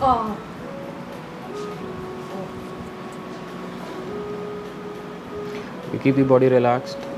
Oh. You keep the body relaxed.